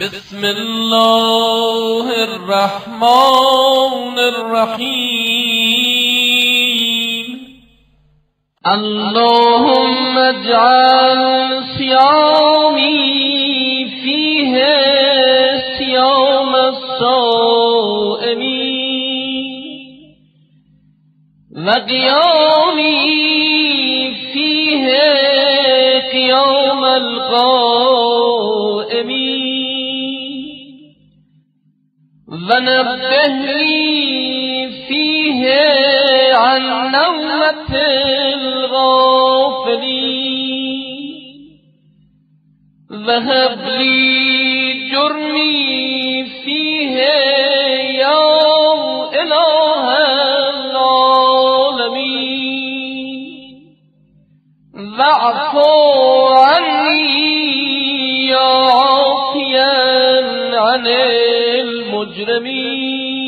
بسم الله الرحمن الرحيم. اللهم اجعل صيامي فيه صيام الصائمين وقيامي فيه قيام القائمين ونبه لي فيه عن نومة الغافلين وهب لي جرمي فيه يا إله العالمين. واعفو عني يا عافيا عن المجرمين